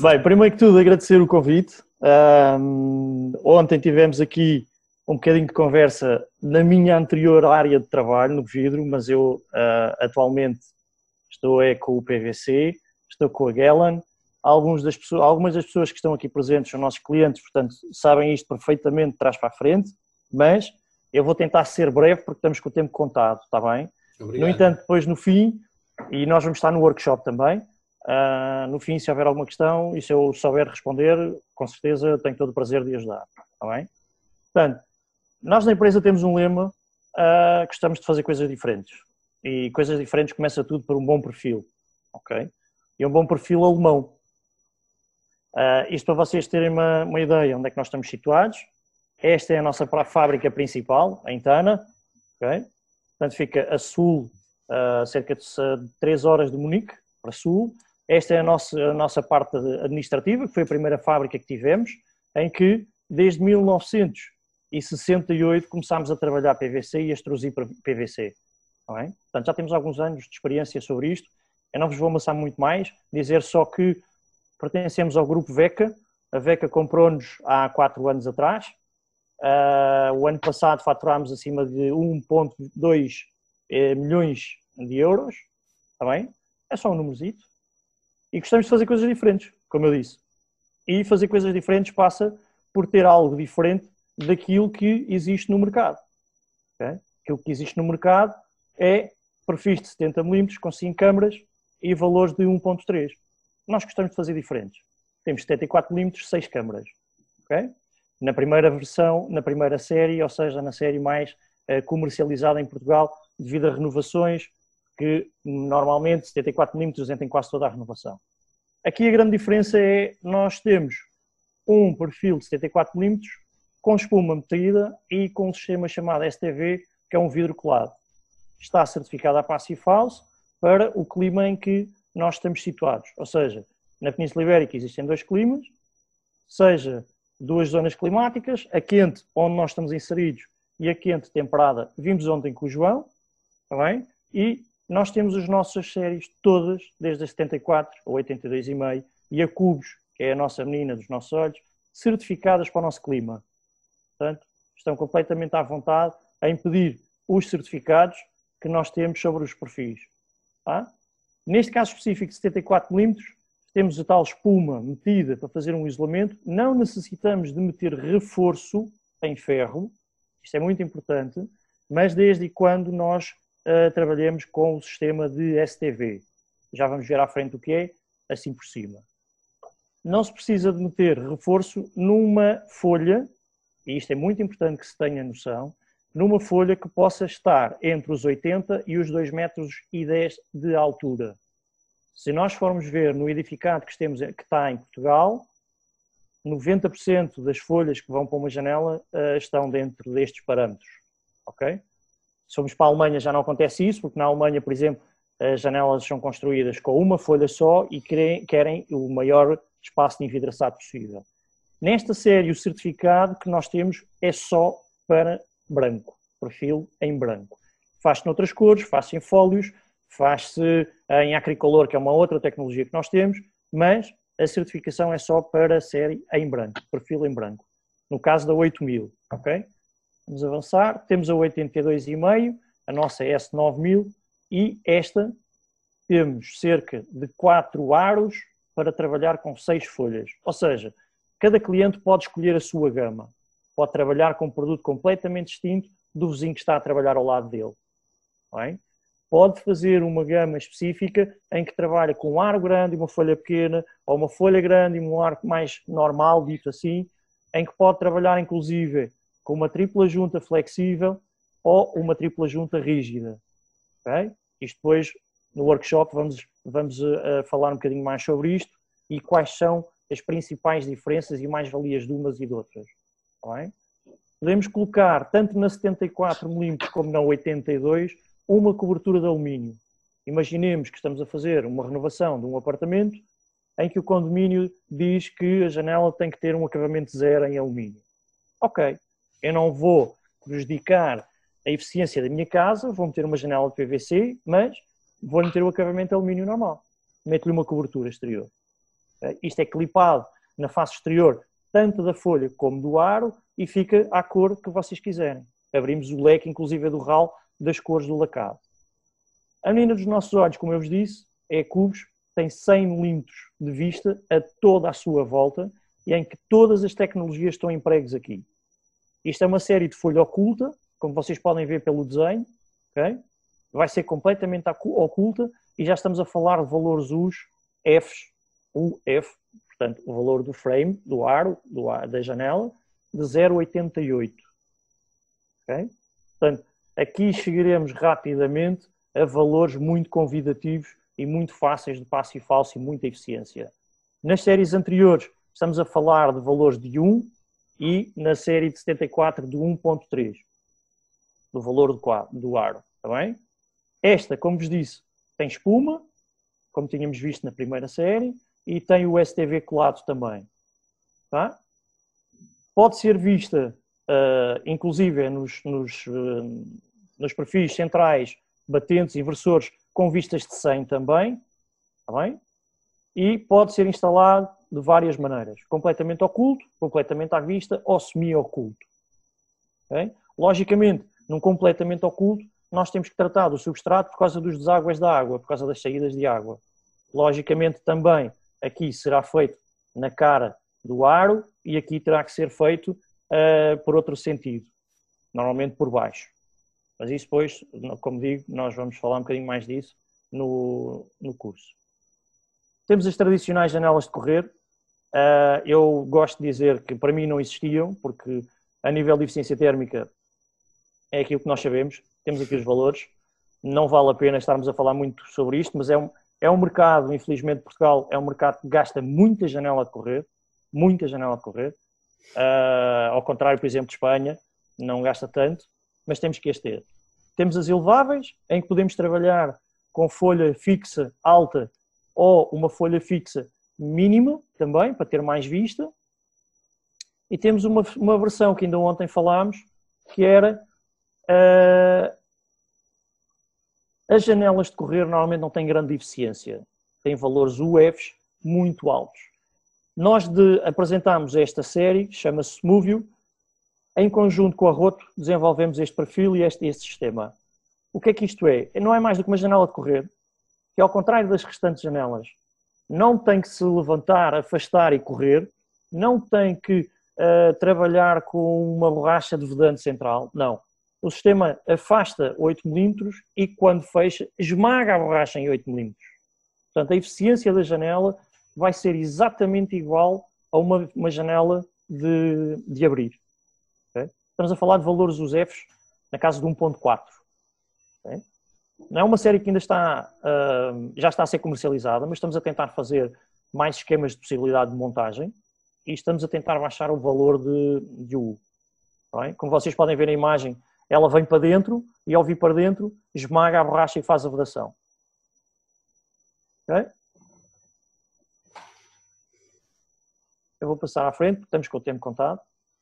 Bem, primeiro que tudo, agradecer o convite. Um, ontem tivemos aqui um bocadinho de conversa na minha anterior área de trabalho, no vidro, mas eu uh, atualmente estou é com o PVC, estou com a Gellan. Alguns das pessoas, algumas das pessoas que estão aqui presentes são nossos clientes, portanto sabem isto perfeitamente de trás para a frente, mas eu vou tentar ser breve porque estamos com o tempo contado, está bem? Obrigado. No entanto, depois no fim, e nós vamos estar no workshop também, uh, no fim, se houver alguma questão e se eu souber responder, com certeza tenho todo o prazer de ajudar, está bem? Portanto, nós na empresa temos um lema, uh, gostamos de fazer coisas diferentes. E coisas diferentes começa tudo por um bom perfil, ok? E um bom perfil alemão. Uh, isto para vocês terem uma, uma ideia onde é que nós estamos situados. Esta é a nossa fábrica principal, em Tana, ok? Portanto, fica a sul, uh, cerca de 3 horas de Munique, para sul. Esta é a nossa, a nossa parte administrativa, que foi a primeira fábrica que tivemos, em que, desde 1968, começámos a trabalhar PVC e a extrusir PVC. Bem? Portanto, já temos alguns anos de experiência sobre isto. Eu não vos vou amassar muito mais, dizer só que pertencemos ao grupo VECA. A VECA comprou-nos há quatro anos atrás Uh, o ano passado faturámos acima de 1,2 eh, milhões de euros, está bem? É só um númerozito. E gostamos de fazer coisas diferentes, como eu disse. E fazer coisas diferentes passa por ter algo diferente daquilo que existe no mercado. Okay? Aquilo que existe no mercado é perfis de 70mm com 5 câmaras e valores de 1.3. Nós gostamos de fazer diferentes. Temos 74mm, 6 câmaras. Okay? na primeira versão, na primeira série, ou seja, na série mais uh, comercializada em Portugal, devido a renovações que normalmente 74mm entram quase toda a renovação. Aqui a grande diferença é nós temos um perfil de 74mm com espuma metida e com um sistema chamado STV, que é um vidro colado. Está certificado a Passive House para o clima em que nós estamos situados. Ou seja, na Península Ibérica existem dois climas, seja duas zonas climáticas, a quente, onde nós estamos inseridos, e a quente temperada, vimos ontem com o João, está bem? E nós temos as nossas séries todas, desde a 74 a 82,5 e a Cubos, que é a nossa menina dos nossos olhos, certificadas para o nosso clima. Portanto, estão completamente à vontade em pedir os certificados que nós temos sobre os perfis. Tá? Neste caso específico de 74 milímetros, temos a tal espuma metida para fazer um isolamento, não necessitamos de meter reforço em ferro, isto é muito importante, mas desde quando nós uh, trabalhamos com o sistema de STV. Já vamos ver à frente o que é, assim por cima. Não se precisa de meter reforço numa folha, e isto é muito importante que se tenha noção, numa folha que possa estar entre os 80 e os 2 metros e 10 de altura. Se nós formos ver no edificado que, temos, que está em Portugal, 90% das folhas que vão para uma janela uh, estão dentro destes parâmetros. Ok? Se formos para a Alemanha já não acontece isso, porque na Alemanha, por exemplo, as janelas são construídas com uma folha só e querem o maior espaço de envidraçado possível. Nesta série, o certificado que nós temos é só para branco, perfil em branco. Faz-se noutras cores, faz-se em fólios, faz-se em acricolor, que é uma outra tecnologia que nós temos, mas a certificação é só para a série em branco, perfil em branco. No caso da 8000, ok? Vamos avançar. Temos a 82,5, a nossa S9000 e esta temos cerca de 4 aros para trabalhar com 6 folhas. Ou seja, cada cliente pode escolher a sua gama. Pode trabalhar com um produto completamente distinto do vizinho que está a trabalhar ao lado dele. Okay? pode fazer uma gama específica em que trabalha com um aro grande e uma folha pequena, ou uma folha grande e um arco mais normal, dito assim, em que pode trabalhar inclusive com uma tripla junta flexível ou uma tripla junta rígida. Okay? Isto depois, no workshop, vamos, vamos uh, falar um bocadinho mais sobre isto e quais são as principais diferenças e mais-valias de umas e de outras. Okay? Podemos colocar, tanto na 74mm como na 82, uma cobertura de alumínio. Imaginemos que estamos a fazer uma renovação de um apartamento em que o condomínio diz que a janela tem que ter um acabamento zero em alumínio. Ok, eu não vou prejudicar a eficiência da minha casa, vou meter uma janela de PVC, mas vou meter o acabamento de alumínio normal. Meto-lhe uma cobertura exterior. Isto é clipado na face exterior, tanto da folha como do aro, e fica à cor que vocês quiserem. Abrimos o leque, inclusive do RAL, das cores do lacado. A menina dos nossos olhos, como eu vos disse, é cubos, tem 100 milímetros de vista a toda a sua volta e em que todas as tecnologias estão empregues aqui. Isto é uma série de folha oculta, como vocês podem ver pelo desenho, okay? vai ser completamente oculta e já estamos a falar de valores U's, F's, U, F, portanto, o valor do frame, do aro, do ar, da janela, de 0,88. Okay? Portanto, aqui chegaremos rapidamente a valores muito convidativos e muito fáceis de passo e falso e muita eficiência. Nas séries anteriores, estamos a falar de valores de 1 e na série de 74 de 1.3, do valor do, do aro. Está bem? Esta, como vos disse, tem espuma, como tínhamos visto na primeira série, e tem o STV colado também. Tá? Pode ser vista, uh, inclusive, nos, nos, uh, nos, perfis centrais, batentes, inversores, com vistas de 100 também. Tá bem? E pode ser instalado de várias maneiras. Completamente oculto, completamente à vista ou semi-oculto. Okay? Logicamente, num completamente oculto, nós temos que tratar do substrato por causa dos deságuas da água, por causa das saídas de água. Logicamente, também aqui será feito na cara do aro e aqui terá que ser feito uh, por outro sentido, normalmente por baixo. Mas isso depois, como digo, nós vamos falar um bocadinho mais disso no, no curso. Temos as tradicionais janelas de correr. Uh, eu gosto de dizer que para mim não existiam, porque a nível de eficiência térmica é aquilo que nós sabemos, temos aqui os valores. Não vale a pena estarmos a falar muito sobre isto, mas é um, é um mercado, infelizmente, Portugal é um mercado que gasta muita janela de correr, muita janela de correr. Uh, ao contrário, por exemplo, de Espanha, não gasta tanto, mas temos que as ter. Temos as eleváveis, em que podemos trabalhar com folha fixa alta ou uma folha fixa mínima também, para ter mais vista. E temos uma, uma versão que ainda ontem falámos, que era uh, as janelas de correr normalmente não têm grande eficiência, têm valores UFs muito altos. Nós de, apresentamos esta série, chama-se Movio, em conjunto com a Roto desenvolvemos este perfil e este, este sistema. O que é que isto é? Não é mais do que uma janela de correr, que ao contrário das restantes janelas, não tem que se levantar, afastar e correr, não tem que uh, trabalhar com uma borracha de vedante central, não o sistema afasta 8 milímetros e quando fecha, esmaga a borracha em 8 milímetros. Portanto, a eficiência da janela vai ser exatamente igual a uma, uma janela de, de abrir. Okay? Estamos a falar de valores USEFs na casa de 1.4. Okay? Não é uma série que ainda está, uh, já está a ser comercializada, mas estamos a tentar fazer mais esquemas de possibilidade de montagem e estamos a tentar baixar o valor de, de U. Como vocês podem ver na imagem, ela vem para dentro e ao vir para dentro esmaga a borracha e faz a vedação. Ok? Eu vou passar à frente, porque estamos com o tempo contado.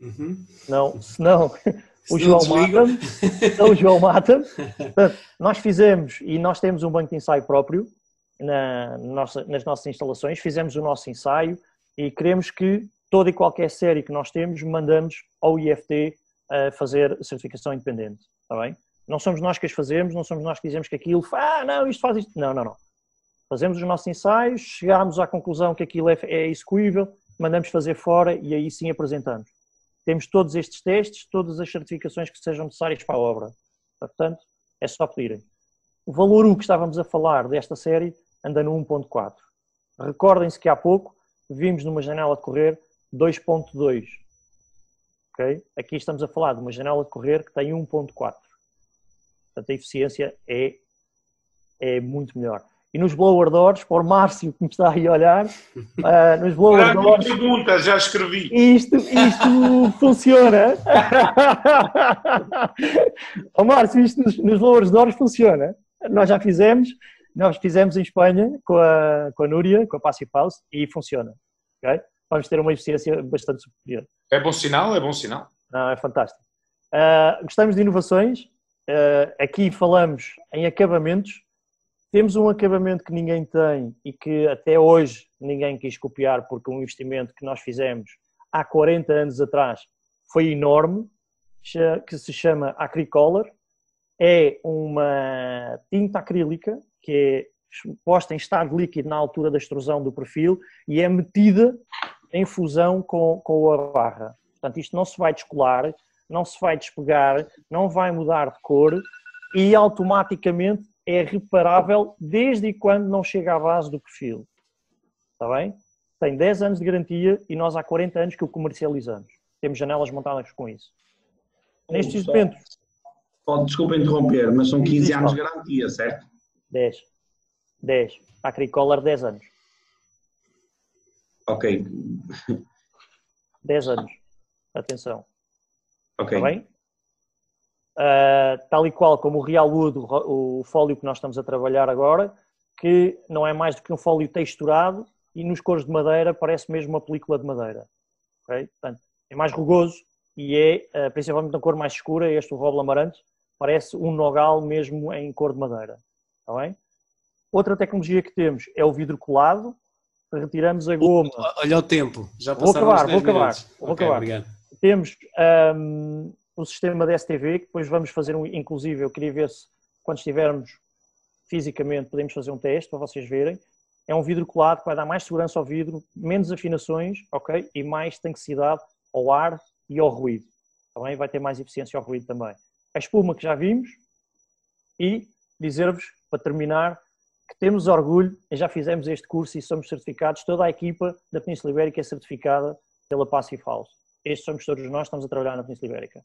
Uhum. Não, senão o João mata-me. Então o João mata-me. Nós fizemos, e nós temos um banco de ensaio próprio na, nossa, nas nossas instalações, fizemos o nosso ensaio e queremos que toda e qualquer série que nós temos mandamos ao IFT a fazer certificação independente, está bem? Não somos nós que as fazemos, não somos nós que dizemos que aquilo, ah, não, isto faz isto. Não, não, não. Fazemos os nossos ensaios, chegamos à conclusão que aquilo é, é execuível, mandamos fazer fora e aí sim apresentamos. Temos todos estes testes, todas as certificações que sejam necessárias para a obra. Portanto, é só pedirem. O valor 1 que estávamos a falar desta série anda no 1.4. Recordem-se que há pouco vimos numa janela de correr 2.2 Okay? Aqui estamos a falar de uma janela de correr que tem 1.4. Portanto, a eficiência é, é muito melhor. E nos blower doors, para o Márcio que me está aí a olhar, uh, nos blower doors... pergunta, já escrevi. Isto, isto funciona. o Márcio, isto nos, nos blower doors funciona. Nós já fizemos, nós fizemos em Espanha com a, com a Núria, com a Passive House, e funciona. Okay? vamos ter uma eficiência bastante superior. É bom sinal? É bom sinal? Não, é fantástico. Uh, gostamos de inovações. Uh, aqui falamos em acabamentos. Temos um acabamento que ninguém tem e que até hoje ninguém quis copiar porque um investimento que nós fizemos há 40 anos atrás foi enorme, que se chama Acricolor. É uma tinta acrílica que é posta em estado líquido na altura da extrusão do perfil e é metida em fusão com, com a barra. Portanto, isto não se vai descolar, não se vai despegar, não vai mudar de cor e automaticamente é reparável desde quando não chega à base do perfil. Está bem? Tem 10 anos de garantia e nós há 40 anos que o comercializamos. Temos janelas montadas com isso. Nestes momentos. Pode, desculpa interromper, mas são 15 anos de garantia, certo? 10. 10. A Acricolor, 10 anos. Ok. 10 anos. Atenção. Ok. Está bem? Uh, tal e qual como o Real Wood, o, o fólio que nós estamos a trabalhar agora, que não é mais do que um fólio texturado e nos cores de madeira parece mesmo uma película de madeira. Okay? Portanto, é mais rugoso e é, uh, principalmente na cor mais escura, este o Roble Amarante, parece um nogal mesmo em cor de madeira. Está bem? Outra tecnologia que temos é o vidro colado, retiramos a goma. Olha o tempo, já vou acabar, vou acabar, vou okay, acabar. Obrigado. Temos um, o sistema da STV, que depois vamos fazer um, inclusive, eu queria ver se quando estivermos fisicamente podemos fazer um teste para vocês verem. É um vidro colado que vai dar mais segurança ao vidro, menos afinações, ok? E mais tanquicidade ao ar e ao ruído. Também vai ter mais eficiência ao ruído também. A espuma que já vimos e dizer-vos, para terminar, que temos orgulho, já fizemos este curso e somos certificados, toda a equipa da Península Ibérica é certificada pela Passive House. Estes somos todos nós, estamos a trabalhar na Península Ibérica.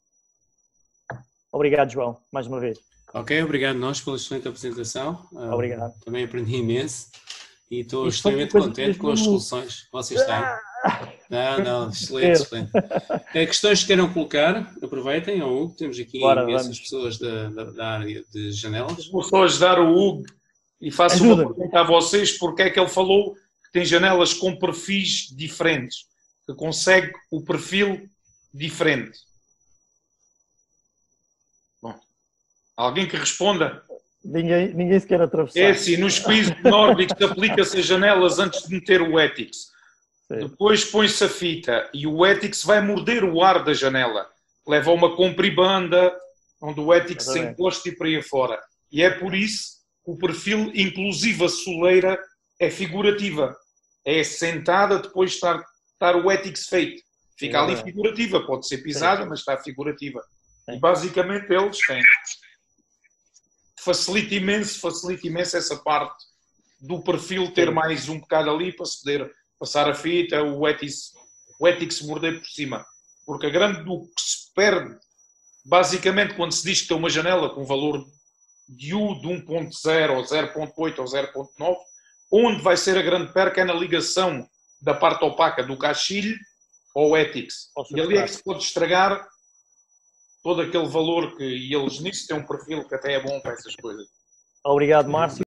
Obrigado, João, mais uma vez. Ok, obrigado nós pela excelente apresentação. Ah, obrigado. Uh, também aprendi imenso e estou Isto extremamente contente com as soluções que vocês têm. Não, não, excelente, excelente. É, questões que queiram colocar, aproveitem, ao Hugo, temos aqui Bora, imensas vamos. pessoas da, da, da, área de janelas. Vou só ajudar o Hugo e faço Ajuda. uma pergunta a vocês, porque é que ele falou que tem janelas com perfis diferentes, que consegue o perfil diferente. Alguém que responda? Ninguém, ninguém se quer atravessar. É assim, nos países nórdicos aplica-se as janelas antes de meter o Etix. Sim. Depois põe-se a fita e o Etix vai morder o ar da janela. Leva uma compribanda onde o Etix se encosta e para aí fora. E é por isso que o perfil, inclusive a soleira, é figurativa. É sentada depois de estar, estar o Etix feito. Fica ali figurativa. Pode ser pisada, Sim. mas está figurativa. E basicamente eles têm facilita imenso, facilita imenso essa parte do perfil ter mais um bocado ali para se poder passar a fita, o Etix, o Etix morder por cima. Porque a grande do que se perde, basicamente, quando se diz que tem uma janela com valor de U de 1.0 ou 0.8 ou 0.9, onde vai ser a grande perca é na ligação da parte opaca do caixilho ao Etix. E ali é que se pode estragar todo aquele valor que e eles nisso têm um perfil que até é bom para essas coisas. Obrigado, Márcio.